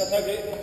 Saca,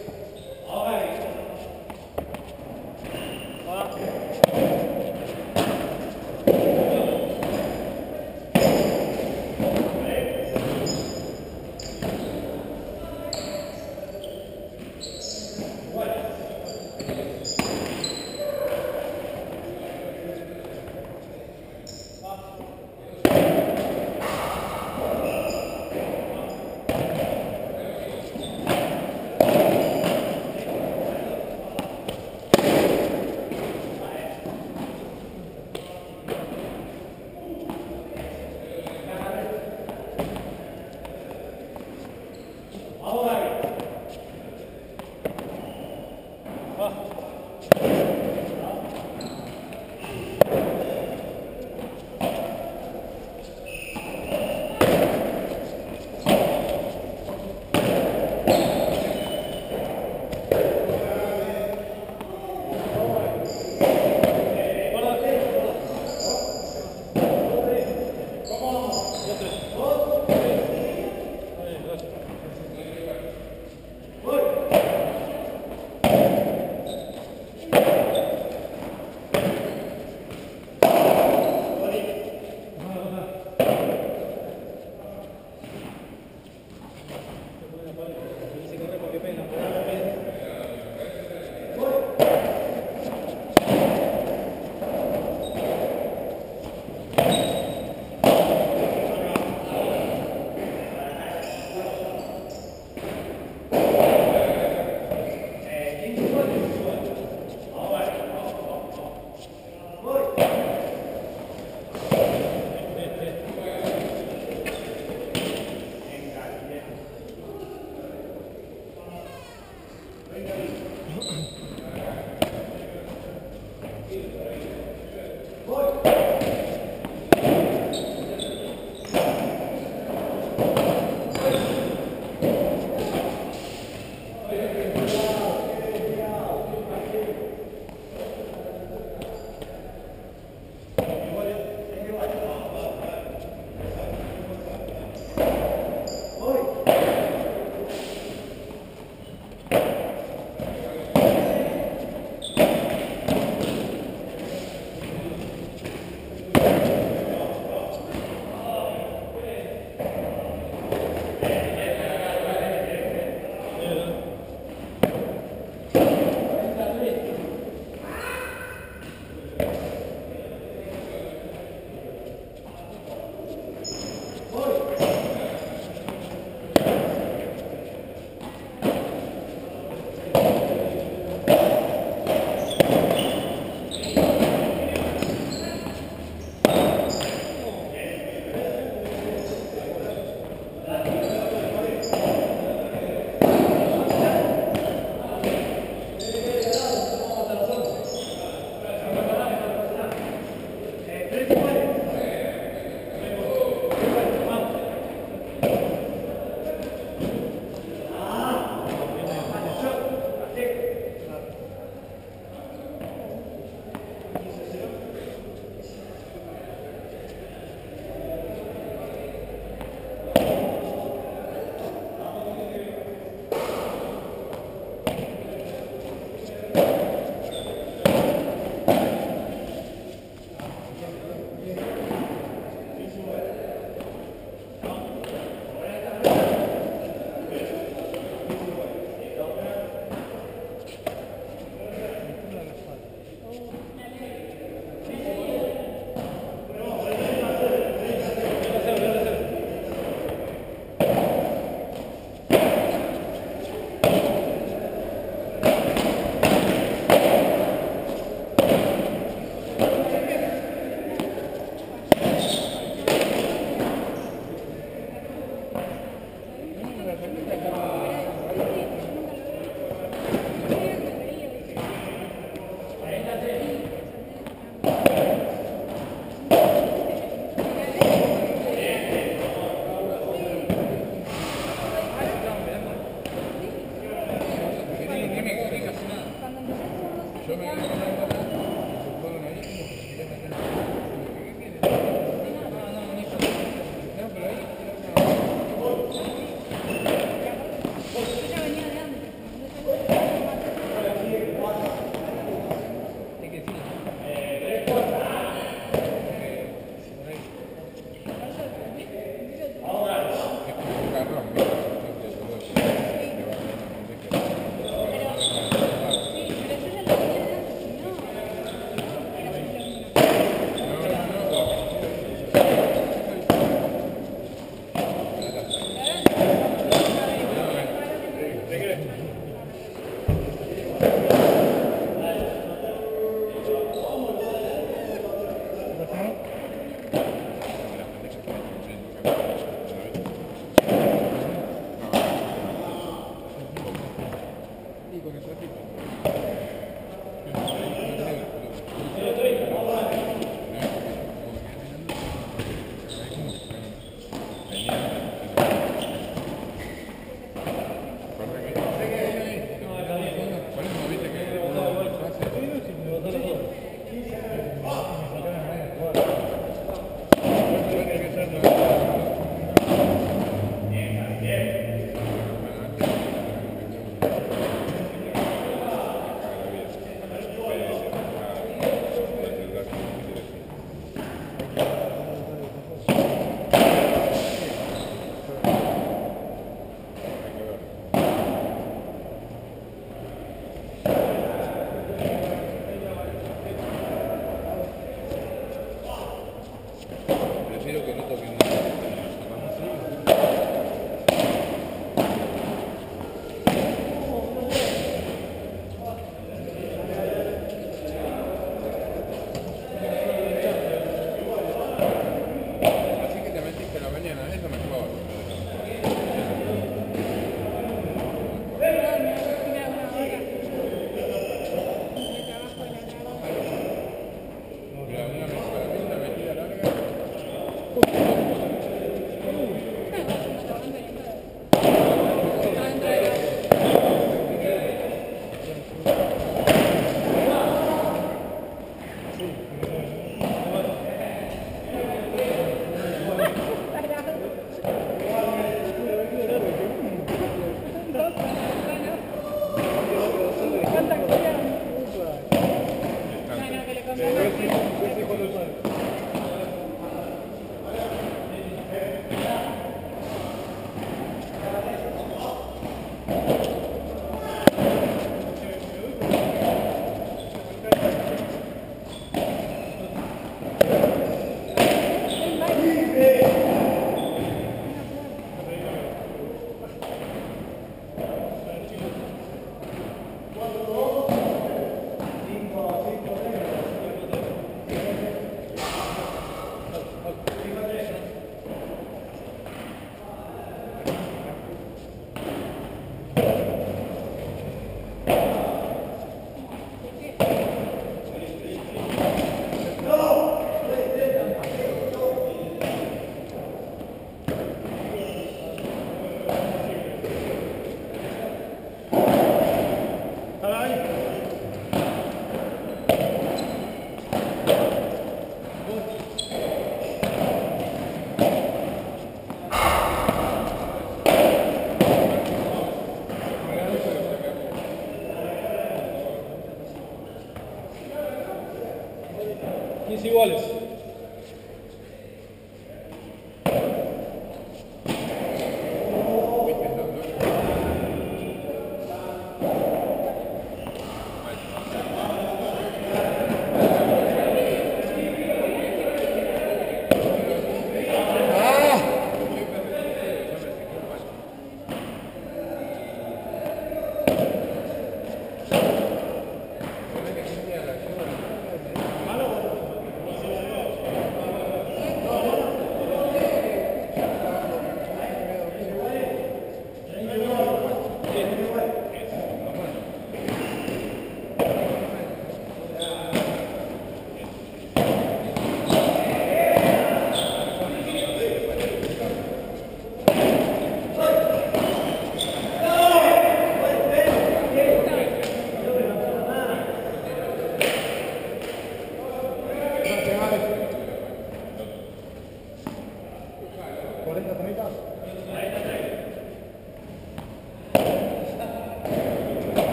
Bye.